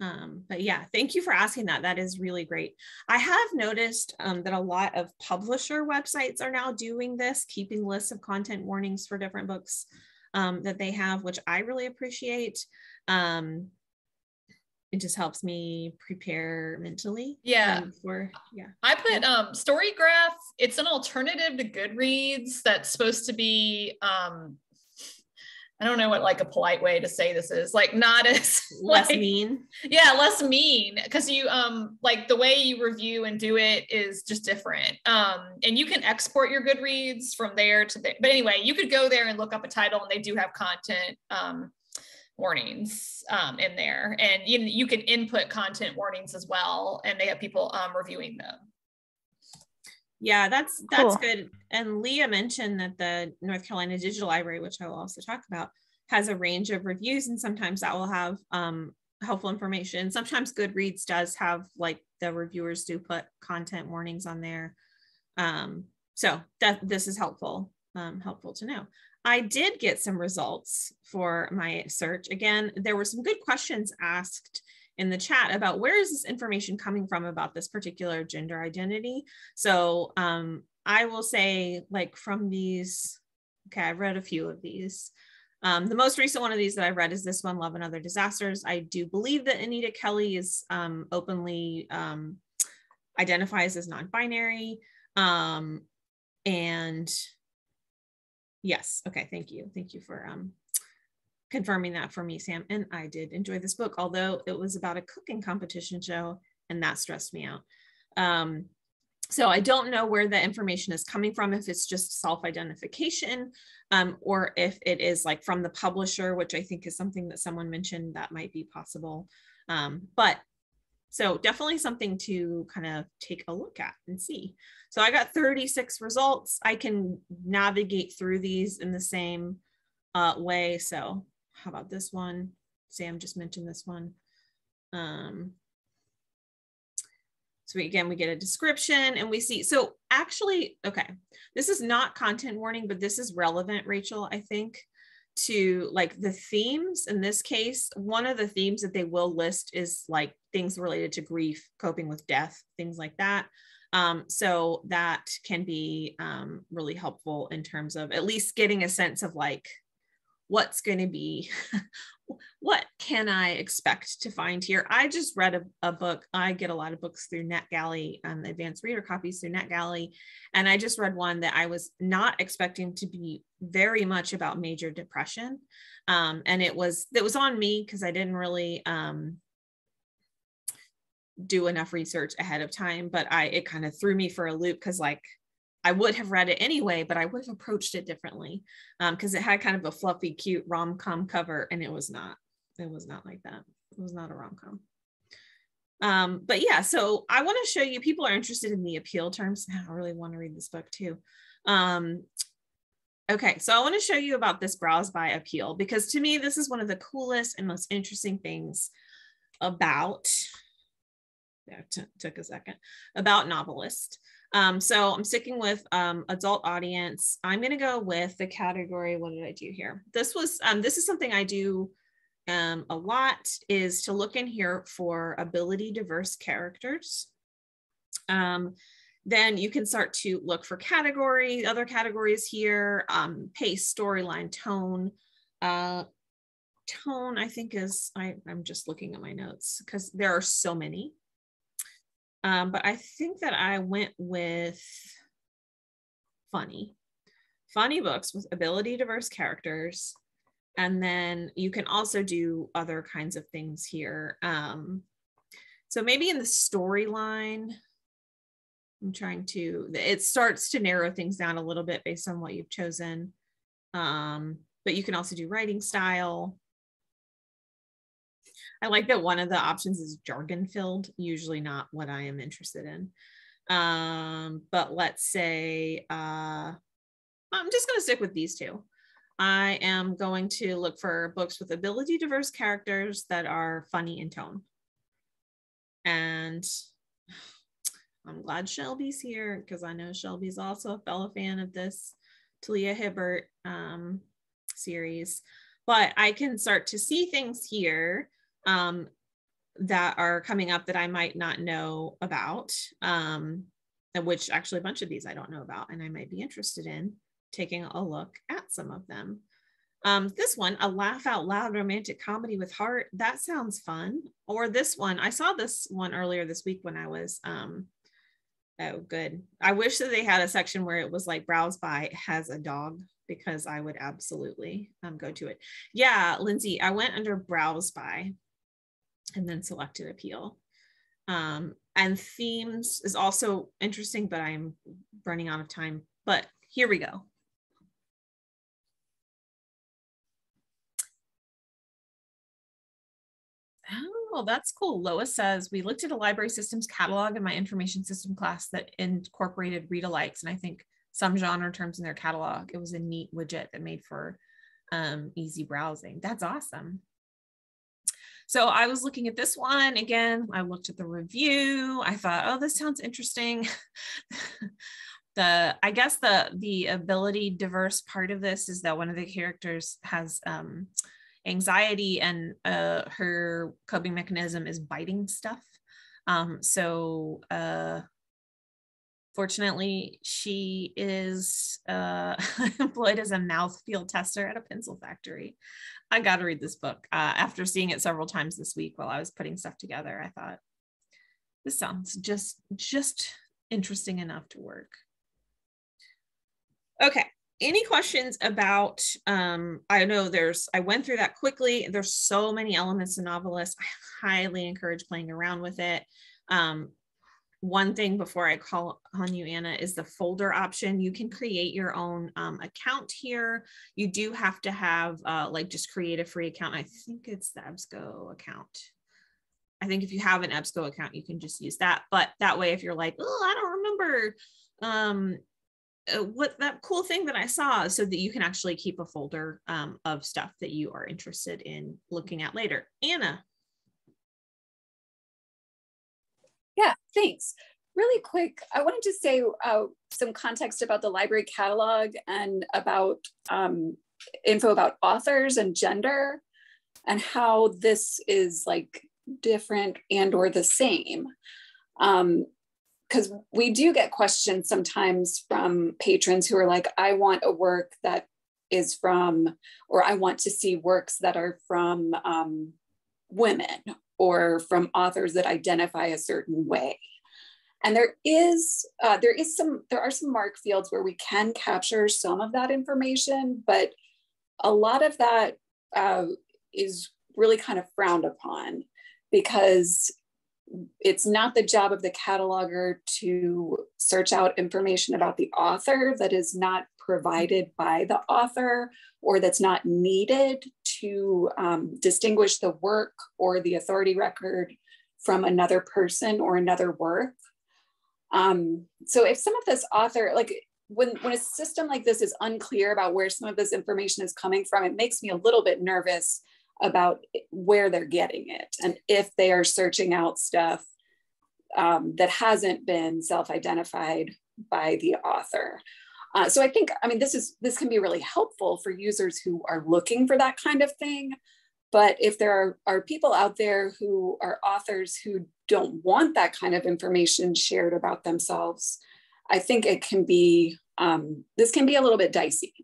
Um, but yeah, thank you for asking that. That is really great. I have noticed um, that a lot of publisher websites are now doing this, keeping lists of content warnings for different books um, that they have, which I really appreciate. Um, it just helps me prepare mentally. Yeah. Um, for yeah. I put um Storygraph, it's an alternative to Goodreads that's supposed to be um I don't know what like a polite way to say this is like not as less like, mean. Yeah, less mean because you um like the way you review and do it is just different. Um and you can export your Goodreads from there to there. But anyway, you could go there and look up a title and they do have content um warnings um in there and you, you can input content warnings as well and they have people um reviewing them. Yeah, that's that's cool. good. And Leah mentioned that the North Carolina Digital Library, which I will also talk about, has a range of reviews, and sometimes that will have um, helpful information. Sometimes Goodreads does have like the reviewers do put content warnings on there. Um, so that this is helpful, um, helpful to know. I did get some results for my search. Again, there were some good questions asked in the chat about where is this information coming from about this particular gender identity. So um, I will say like from these, okay, I've read a few of these. Um, the most recent one of these that I've read is this one, Love and Other Disasters. I do believe that Anita Kelly is um, openly um, identifies as non-binary. Um, and yes, okay, thank you. Thank you for um, confirming that for me, Sam. And I did enjoy this book, although it was about a cooking competition show, and that stressed me out. Um, so I don't know where the information is coming from, if it's just self-identification, um, or if it is like from the publisher, which I think is something that someone mentioned that might be possible. Um, but so definitely something to kind of take a look at and see. So I got 36 results. I can navigate through these in the same uh, way. So how about this one? Sam just mentioned this one. Um, so we, again, we get a description and we see, so actually, okay, this is not content warning, but this is relevant, Rachel, I think, to like the themes in this case. One of the themes that they will list is like things related to grief, coping with death, things like that. Um, so that can be um, really helpful in terms of at least getting a sense of like what's going to be what can i expect to find here? I just read a, a, book. I get a lot of books through netgalley um, advanced reader copies through netgalley and i just read one that i was not expecting to be very much about major depression um, and it was it was on me because i didn't really um, do enough research ahead of time but i it kind of threw me for a loop because like I would have read it anyway, but I would have approached it differently because um, it had kind of a fluffy, cute rom com cover, and it was not. It was not like that. It was not a rom com. Um, but yeah, so I want to show you. People are interested in the appeal terms. I really want to read this book too. Um, okay, so I want to show you about this browse by appeal because to me, this is one of the coolest and most interesting things about. Yeah, took a second about novelist. Um, so I'm sticking with um, adult audience. I'm going to go with the category. What did I do here? This was um, this is something I do um, a lot is to look in here for ability diverse characters. Um, then you can start to look for category, other categories here, um, pace, storyline, tone. Uh, tone, I think is, I, I'm just looking at my notes because there are so many. Um, but I think that I went with funny. Funny books with ability diverse characters. And then you can also do other kinds of things here. Um, so maybe in the storyline, I'm trying to, it starts to narrow things down a little bit based on what you've chosen. Um, but you can also do writing style. I like that one of the options is jargon filled, usually not what I am interested in. Um, but let's say, uh, I'm just going to stick with these two. I am going to look for books with ability diverse characters that are funny in tone. And I'm glad Shelby's here because I know Shelby's also a fellow fan of this Talia Hibbert um, series. But I can start to see things here um, that are coming up that I might not know about, um, which actually a bunch of these I don't know about and I might be interested in taking a look at some of them. Um, this one, a laugh out loud romantic comedy with heart, that sounds fun. Or this one, I saw this one earlier this week when I was, um, oh, good. I wish that they had a section where it was like browse by has a dog because I would absolutely um, go to it. Yeah, Lindsay, I went under browse by and then selected appeal. Um, and themes is also interesting, but I'm running out of time. But here we go. Oh, well, that's cool. Lois says, we looked at a library systems catalog in my information system class that incorporated read-alikes. And I think some genre terms in their catalog. It was a neat widget that made for um, easy browsing. That's awesome. So I was looking at this one again. I looked at the review. I thought, oh, this sounds interesting. the I guess the the ability diverse part of this is that one of the characters has um, anxiety and uh, her coping mechanism is biting stuff. Um, so uh, fortunately, she is uh, employed as a mouth feel tester at a pencil factory. I got to read this book. Uh, after seeing it several times this week while I was putting stuff together, I thought this sounds just just interesting enough to work. Okay, any questions about um i know there's i went through that quickly there's so many elements in novelist i highly encourage playing around with it um one thing before i call on you anna is the folder option. You can create your own um, account here. You do have to have uh, like just create a free account. I think it's the ebsco account. I think if you have an ebsco account you can just use that. But that way if you're like oh i don't remember um uh, what that cool thing that I saw so that you can actually keep a folder um, of stuff that you are interested in looking at later. Anna. Yeah, thanks. Really quick, I wanted to say uh, some context about the library catalog and about um, info about authors and gender and how this is like different and or the same. Um, because we do get questions sometimes from patrons who are like, I want a work that is from, or I want to see works that are from um, women or from authors that identify a certain way. And there is uh, there is some there are some MARC fields where we can capture some of that information, but a lot of that uh, is really kind of frowned upon because it's not the job of the cataloger to search out information about the author that is not provided by the author or that's not needed to um, distinguish the work or the authority record from another person or another work. Um, so if some of this author, like when, when a system like this is unclear about where some of this information is coming from, it makes me a little bit nervous about where they're getting it and if they are searching out stuff um, that hasn't been self-identified by the author. Uh, so I think, I mean, this is this can be really helpful for users who are looking for that kind of thing. But if there are, are people out there who are authors who don't want that kind of information shared about themselves, I think it can be, um, this can be a little bit dicey.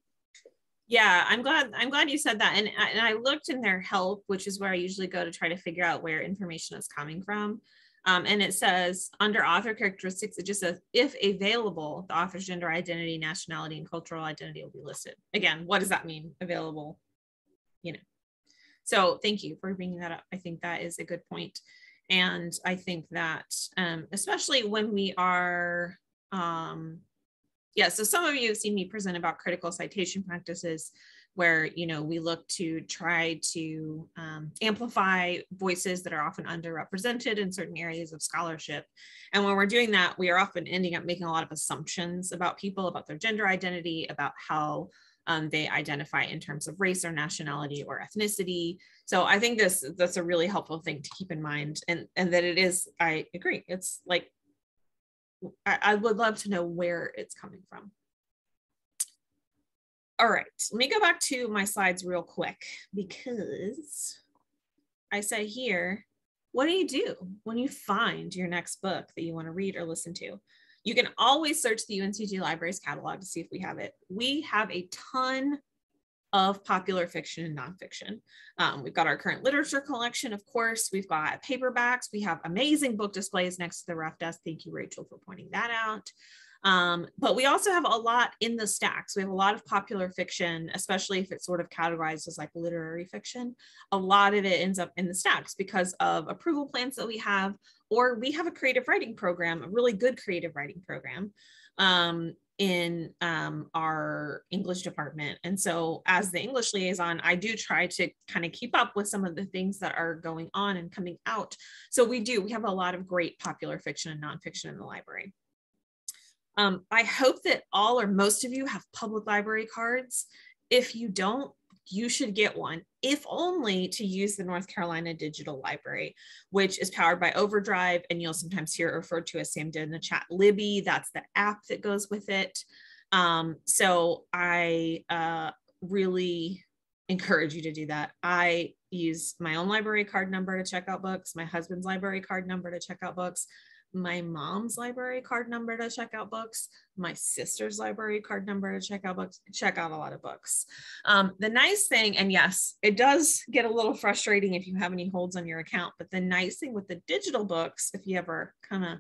Yeah i'm glad i'm glad you said that. And, and i looked in their help which is where i usually go to try to figure out where information is coming from um, and it says under author characteristics it just says if available the author's gender identity nationality and cultural identity will be listed. Again what does that mean available? You know. So thank you for bringing that up. I think that is a good point. And i think that um, especially when we are um, yeah, so some of you have seen me present about critical citation practices where you know we look to try to um, amplify voices that are often underrepresented in certain areas of scholarship and when we're doing that we are often ending up making a lot of assumptions about people about their gender identity about how um, they identify in terms of race or nationality or ethnicity so i think this that's a really helpful thing to keep in mind and and that it is i agree it's like I, I would love to know where it's coming from. All right, let me go back to my slides real quick because I say here, what do you do when you find your next book that you want to read or listen to? You can always search the UNCG Libraries catalog to see if we have it. We have a ton of popular fiction and nonfiction. Um, we've got our current literature collection, of course. We've got paperbacks. We have amazing book displays next to the ref desk. Thank you, Rachel, for pointing that out. Um, but we also have a lot in the stacks. We have a lot of popular fiction, especially if it's sort of categorized as like literary fiction. A lot of it ends up in the stacks because of approval plans that we have, or we have a creative writing program, a really good creative writing program. Um, in um, our English department. And so, as the English liaison, I do try to kind of keep up with some of the things that are going on and coming out. So, we do, we have a lot of great popular fiction and nonfiction in the library. Um, I hope that all or most of you have public library cards. If you don't, you should get one, if only to use the North Carolina Digital Library, which is powered by Overdrive. And you'll sometimes hear it referred to as Sam did in the chat, Libby. That's the app that goes with it. Um, so I uh, really encourage you to do that. I use my own library card number to check out books, my husband's library card number to check out books my mom's library card number to check out books, my sister's library card number to check out books, check out a lot of books. Um, the nice thing, and yes, it does get a little frustrating if you have any holds on your account, but the nice thing with the digital books, if you ever kind of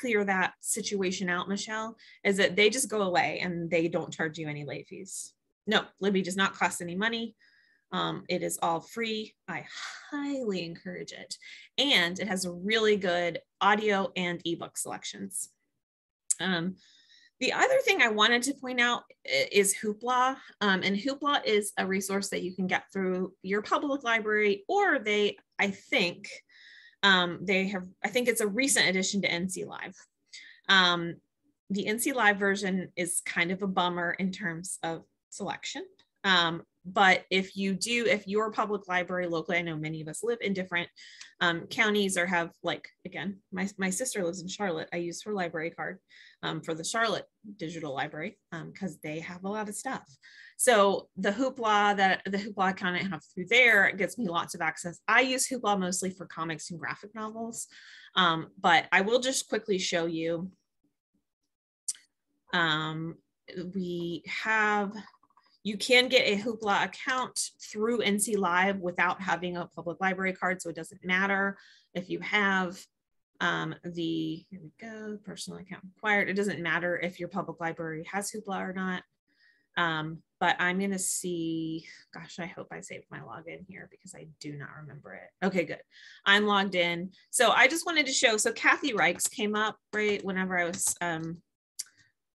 clear that situation out, Michelle, is that they just go away and they don't charge you any late fees. No, Libby does not cost any money. Um, it is all free. I highly encourage it. And it has a really good audio and ebook selections. Um, the other thing I wanted to point out is Hoopla. Um, and Hoopla is a resource that you can get through your public library, or they, I think, um, they have, I think it's a recent addition to NC Live. Um, the NC Live version is kind of a bummer in terms of selection. Um, but if you do if your public library locally i know many of us live in different um, counties or have like again my, my sister lives in charlotte. I use her library card um, for the charlotte digital library because um, they have a lot of stuff. So the hoopla that the hoopla account i have through there gets me lots of access. I use hoopla mostly for comics and graphic novels um, but i will just quickly show you um, we have you can get a Hoopla account through NC Live without having a public library card, so it doesn't matter if you have um, the, here we go, personal account required. It doesn't matter if your public library has Hoopla or not. Um, but I'm gonna see, gosh, I hope I saved my login here because I do not remember it. Okay, good. I'm logged in. So I just wanted to show, so Kathy Reichs came up, right, whenever I was um,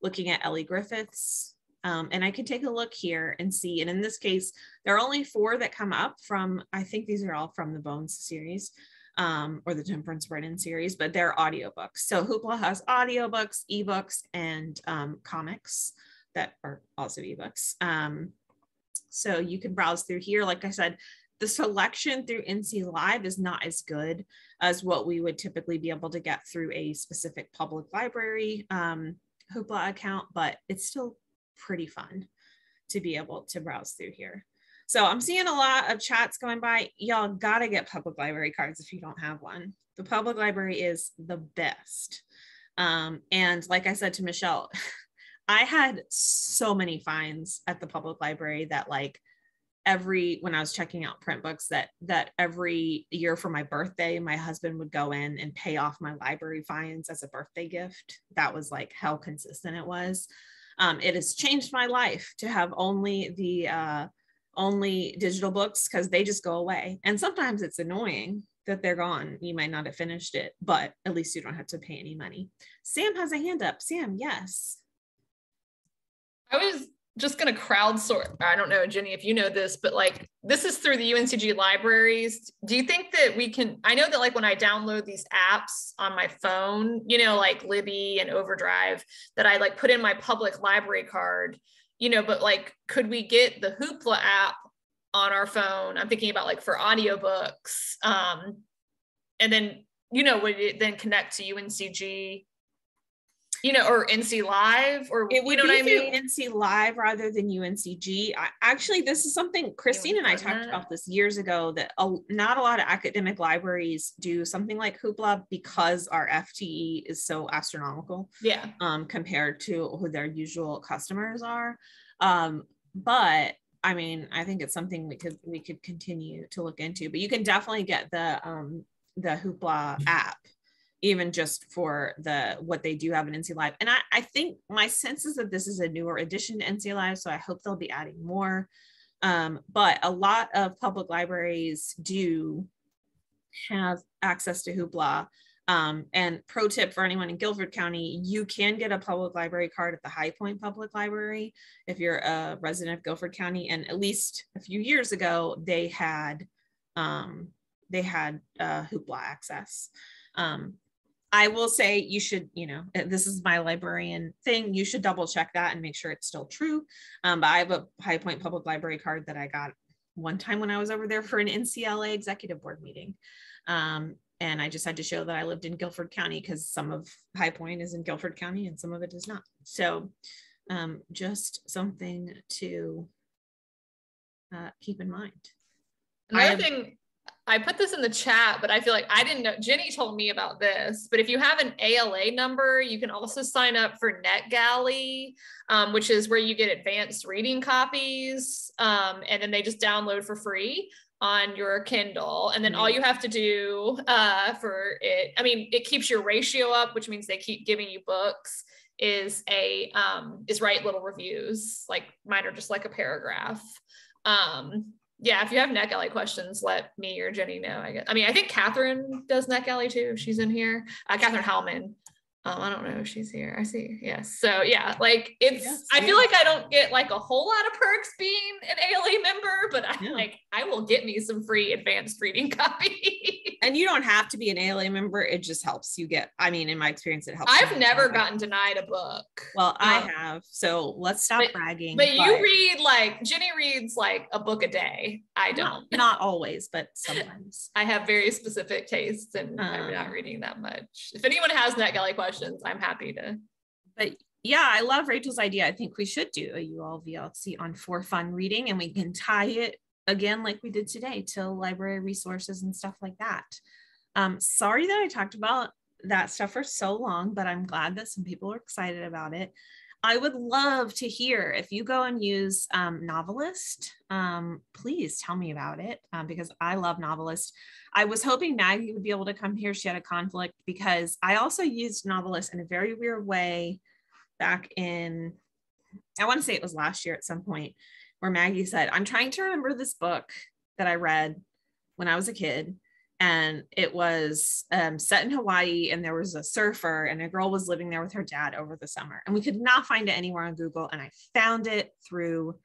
looking at Elly Griffiths um, and I can take a look here and see. And in this case, there are only four that come up from, I think these are all from the Bones series um, or the Temperance Brennan series, but they're audiobooks. So Hoopla has audiobooks, ebooks, and um, comics that are also ebooks. Um, so you can browse through here. Like I said, the selection through NC Live is not as good as what we would typically be able to get through a specific public library um, Hoopla account, but it's still pretty fun to be able to browse through here. So I'm seeing a lot of chats going by. Y'all gotta get public library cards if you don't have one. The public library is the best. Um, and like I said to Michelle, I had so many fines at the public library that like every when I was checking out print books that that every year for my birthday, my husband would go in and pay off my library fines as a birthday gift. That was like how consistent it was. Um, it has changed my life to have only the uh, only digital books because they just go away. And sometimes it's annoying that they're gone. You might not have finished it, but at least you don't have to pay any money. Sam has a hand up. Sam, yes. I was just going to crowdsource. I don't know, Jenny, if you know this, but like this is through the UNCG libraries. Do you think that we can? I know that like when I download these apps on my phone, you know, like Libby and Overdrive, that I like put in my public library card, you know, but like could we get the Hoopla app on our phone? I'm thinking about like for audiobooks. Um, and then, you know, would it then connect to UNCG you know, or NC Live, or it would you know be I mean? NC Live rather than UNCG. I, actually, this is something Christine and I talked about this years ago. That a, not a lot of academic libraries do something like Hoopla because our FTE is so astronomical. Yeah. Um, compared to who their usual customers are. Um, but I mean, I think it's something we could we could continue to look into. But you can definitely get the um the Hoopla app even just for the what they do have in NC Live. And I, I think my sense is that this is a newer addition to NC Live, so I hope they'll be adding more. Um, but a lot of public libraries do have access to Hoopla. Um, and pro tip for anyone in Guilford County, you can get a public library card at the High Point Public Library if you're a resident of Guilford County. And at least a few years ago, they had um, they had uh, Hoopla access. Um, I will say you should, you know, uh, this is my librarian thing. You should double check that and make sure it's still true. Um, but I have a High Point Public Library card that I got one time when I was over there for an NCLA executive board meeting. Um, and I just had to show that I lived in Guilford County because some of High Point is in Guilford County and some of it is not. So um, just something to uh, keep in mind. Another thing I put this in the chat, but I feel like I didn't know. Jenny told me about this. But if you have an ALA number, you can also sign up for NetGalley, um, which is where you get advanced reading copies, um, and then they just download for free on your Kindle. And then all you have to do uh, for it, I mean, it keeps your ratio up, which means they keep giving you books. Is a um, is write little reviews like mine are just like a paragraph. Um, yeah, if you have NetGalley questions, let me or Jenny know. I guess. I mean, I think Catherine does NetGalley too. If she's in here. Uh, Catherine Howman. Um, I don't know if she's here. I see. Yes. So yeah, like it's. Yes, I feel like I don't get like a whole lot of perks being an ALA member, but I yeah. like I will get me some free advanced reading copy. and you don't have to be an ALA member. It just helps you get. I mean, in my experience, it helps. I've never gotten denied a book. Well, um, I have. So let's stop but, bragging. But, but, you read like Jenny reads like a book a day. I don't. Not, not always, but sometimes. I have very specific tastes, and um, I'm not reading that much. If anyone has that NetGalley questions questions, I'm happy to. But yeah, I love Rachel's idea. I think we should do a UL VLC on for fun reading and we can tie it again like we did today to library resources and stuff like that. Um, sorry that I talked about that stuff for so long, but I'm glad that some people are excited about it. I would love to hear if you go and use um, Novelist, um, please tell me about it um, because I love Novelist. I was hoping Maggie would be able to come here. She had a conflict because I also used Novelist in a very weird way back in, I want to say it was last year at some point, where Maggie said, I'm trying to remember this book that I read when I was a kid and it was um, set in Hawaii, and there was a surfer, and a girl was living there with her dad over the summer, and we could not find it anywhere on Google, and I found it through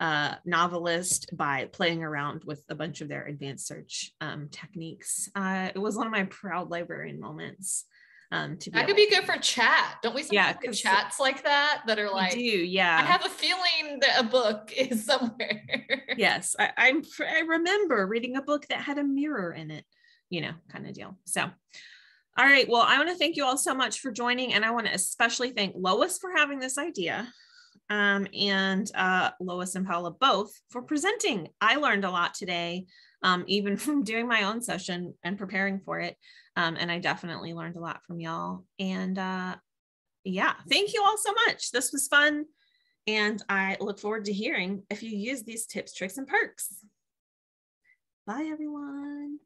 uh, Novelist by playing around with a bunch of their advanced search um, techniques. Uh, it was one of my proud librarian moments. Um, to that could be good for chat. Don't we? Yeah, chats like that that are like. do yeah. I have a feeling that a book is somewhere. yes, I, I'm. I remember reading a book that had a mirror in it. You know, kind of deal. So, all right. Well, I want to thank you all so much for joining, and I want to especially thank Lois for having this idea, um, and uh, Lois and Paula both for presenting. I learned a lot today, um, even from doing my own session and preparing for it. Um, and I definitely learned a lot from y'all. And uh, yeah, thank you all so much. This was fun. And I look forward to hearing if you use these tips, tricks, and perks. Bye, everyone.